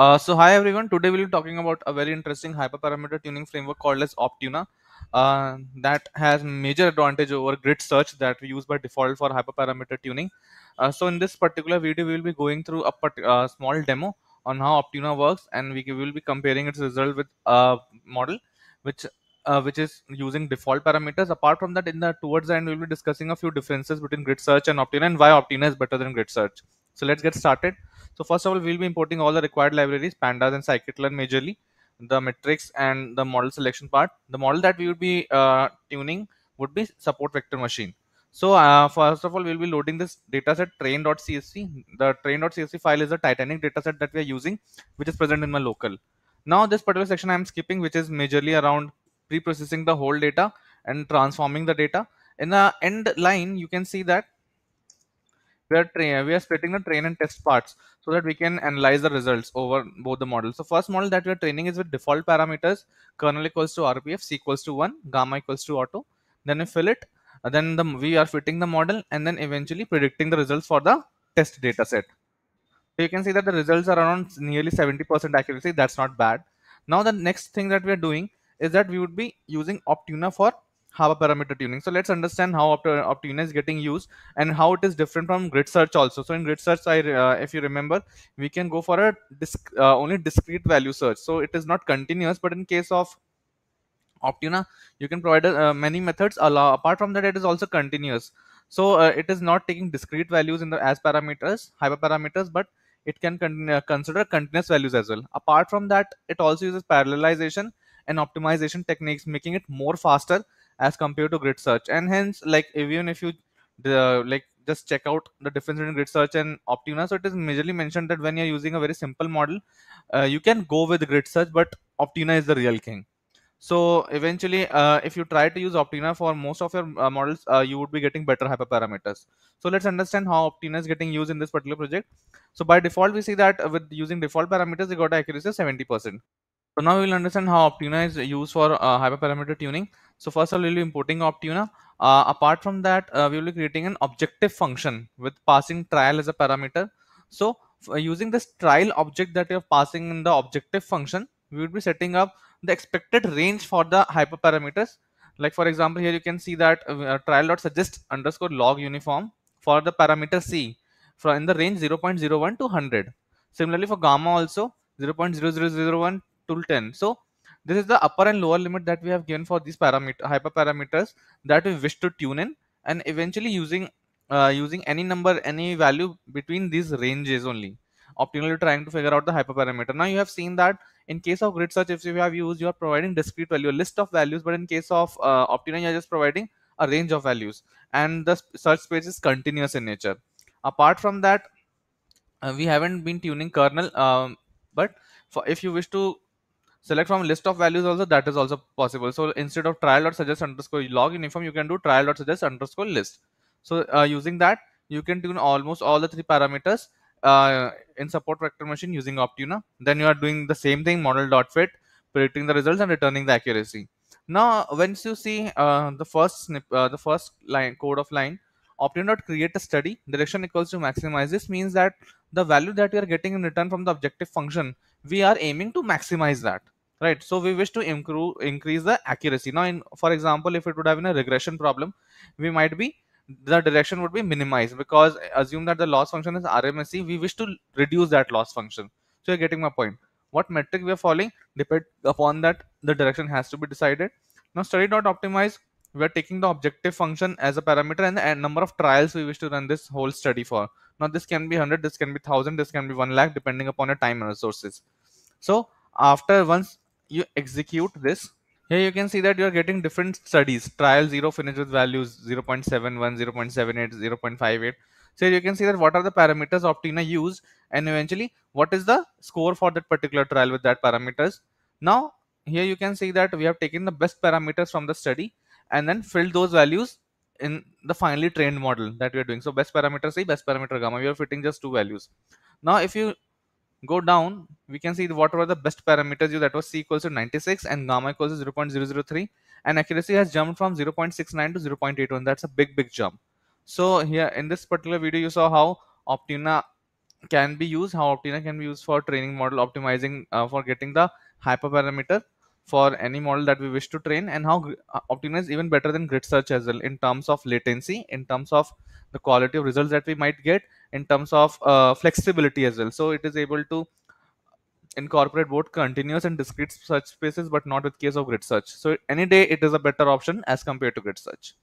Uh, so hi everyone, today we'll be talking about a very interesting hyperparameter tuning framework called as Optuna uh, that has major advantage over grid search that we use by default for hyperparameter tuning. Uh, so in this particular video, we will be going through a uh, small demo on how Optuna works and we will be comparing its result with a model which uh, which is using default parameters. Apart from that, in the towards the end, we'll be discussing a few differences between grid search and Optuna and why Optuna is better than grid search. So let's get started. So first of all, we'll be importing all the required libraries, pandas and scikit-learn majorly, the metrics and the model selection part. The model that we would be uh, tuning would be support vector machine. So uh, first of all, we'll be loading this dataset train.csv. The train.csv file is a Titanic dataset that we are using, which is present in my local. Now this particular section I'm skipping, which is majorly around pre-processing the whole data and transforming the data. In the end line, you can see that we are we are splitting the train and test parts so that we can analyze the results over both the models. So first model that we are training is with default parameters kernel equals to rbf c equals to 1 gamma equals to auto. Then we fill it. Then the we are fitting the model and then eventually predicting the results for the test data set. So you can see that the results are around nearly 70% accuracy. That's not bad. Now the next thing that we are doing is that we would be using optuna for hyperparameter tuning. So let's understand how Optuna is getting used and how it is different from grid search also. So in grid search, I, uh, if you remember, we can go for a disc, uh, only discrete value search. So it is not continuous, but in case of Optuna, you can provide uh, many methods. Allow, apart from that, it is also continuous. So uh, it is not taking discrete values in the as parameters, hyperparameters, but it can con uh, consider continuous values as well. Apart from that, it also uses parallelization and optimization techniques, making it more faster as compared to grid search. And hence like even if you like just check out the difference between grid search and optuna so it is majorly mentioned that when you're using a very simple model uh, you can go with grid search but optuna is the real king. So eventually uh, if you try to use optuna for most of your uh, models uh, you would be getting better hyperparameters. So let's understand how optuna is getting used in this particular project. So by default we see that with using default parameters we got accuracy of 70 percent. So now we'll understand how optuna is used for uh, hyperparameter tuning so first all, we'll be importing Optuna. Uh, apart from that, uh, we will be creating an objective function with passing trial as a parameter. So uh, using this trial object that you're passing in the objective function, we will be setting up the expected range for the hyperparameters. Like for example, here you can see that uh, trial dot suggest underscore log uniform for the parameter c from in the range 0.01 to 100. Similarly for gamma also 0.0001 to 10. So this is the upper and lower limit that we have given for these parameter hyperparameters that we wish to tune in and eventually using uh, using any number any value between these ranges only. Optimally trying to figure out the hyperparameter. Now you have seen that in case of grid search if you have used you are providing discrete value a list of values but in case of uh, you are just providing a range of values. And the search space is continuous in nature. Apart from that uh, we haven't been tuning kernel um, but for if you wish to select from list of values also that is also possible. So instead of trial dot suggest underscore log uniform you can do trial dot suggest underscore list. So uh, using that you can tune almost all the three parameters uh, in support vector machine using optuna. Then you are doing the same thing model dot fit predicting the results and returning the accuracy. Now once you see uh, the first snip uh, the first line code of line optuna dot create a study. Direction equals to maximize. This means that the value that we are getting in return from the objective function we are aiming to maximize that right? So we wish to improve increase the accuracy. Now in for example if it would have been a regression problem we might be the direction would be minimized because assume that the loss function is rmse we wish to reduce that loss function. So you're getting my point. What metric we are following depend upon that the direction has to be decided. Now study dot optimize we are taking the objective function as a parameter and the number of trials we wish to run this whole study for now this can be 100 this can be 1000 this can be 1 lakh depending upon your time and resources. So after once you execute this here you can see that you are getting different studies. Trial 0 finish with values 0 0.71 0 0.78 0 0.58 so you can see that what are the parameters optuna used and eventually what is the score for that particular trial with that parameters. Now here you can see that we have taken the best parameters from the study and then filled those values in the finally trained model that we are doing. So best parameter C, best parameter gamma. We are fitting just two values. Now if you go down, we can see what were the best parameters. You that was C equals to 96 and gamma equals to 0.003. And accuracy has jumped from 0.69 to 0.81. That's a big, big jump. So here in this particular video, you saw how Optuna can be used how optuna can be used for training model optimizing uh, for getting the hyperparameter for any model that we wish to train and how uh, optuna is even better than grid search as well in terms of latency in terms of the quality of results that we might get in terms of uh, flexibility as well. So it is able to incorporate both continuous and discrete search spaces but not with case of grid search. So any day it is a better option as compared to grid search